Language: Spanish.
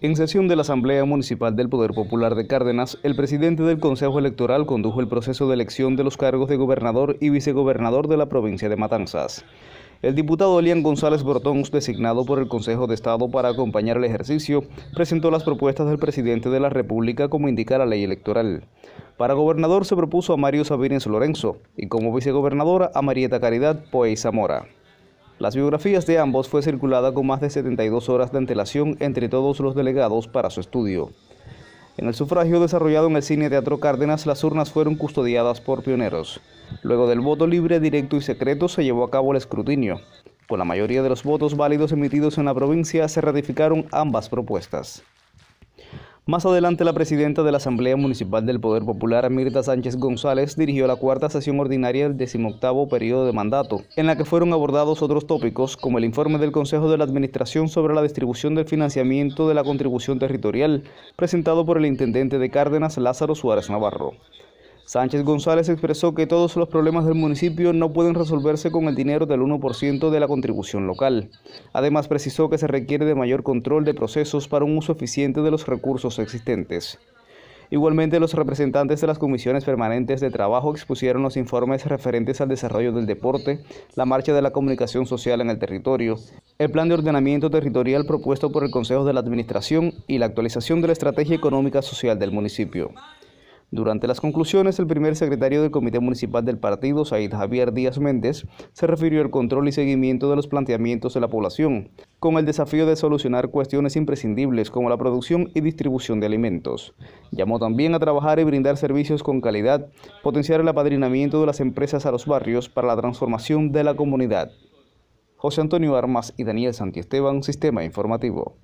En sesión de la Asamblea Municipal del Poder Popular de Cárdenas, el presidente del Consejo Electoral condujo el proceso de elección de los cargos de gobernador y vicegobernador de la provincia de Matanzas. El diputado Elian González Bortón, designado por el Consejo de Estado para acompañar el ejercicio, presentó las propuestas del presidente de la República como indica la ley electoral. Para gobernador se propuso a Mario Sabines Lorenzo y como vicegobernadora a Marieta Caridad Poey Zamora. Las biografías de ambos fue circulada con más de 72 horas de antelación entre todos los delegados para su estudio. En el sufragio desarrollado en el Cine Teatro Cárdenas, las urnas fueron custodiadas por pioneros. Luego del voto libre, directo y secreto se llevó a cabo el escrutinio. Con la mayoría de los votos válidos emitidos en la provincia se ratificaron ambas propuestas. Más adelante, la presidenta de la Asamblea Municipal del Poder Popular, Mirta Sánchez González, dirigió la cuarta sesión ordinaria del decimoctavo periodo de mandato, en la que fueron abordados otros tópicos, como el informe del Consejo de la Administración sobre la distribución del financiamiento de la contribución territorial, presentado por el intendente de Cárdenas, Lázaro Suárez Navarro. Sánchez González expresó que todos los problemas del municipio no pueden resolverse con el dinero del 1% de la contribución local. Además, precisó que se requiere de mayor control de procesos para un uso eficiente de los recursos existentes. Igualmente, los representantes de las comisiones permanentes de trabajo expusieron los informes referentes al desarrollo del deporte, la marcha de la comunicación social en el territorio, el plan de ordenamiento territorial propuesto por el Consejo de la Administración y la actualización de la estrategia económica social del municipio. Durante las conclusiones, el primer secretario del Comité Municipal del Partido, Said Javier Díaz Méndez, se refirió al control y seguimiento de los planteamientos de la población, con el desafío de solucionar cuestiones imprescindibles como la producción y distribución de alimentos. Llamó también a trabajar y brindar servicios con calidad, potenciar el apadrinamiento de las empresas a los barrios para la transformación de la comunidad. José Antonio Armas y Daniel Santiesteban, Sistema Informativo.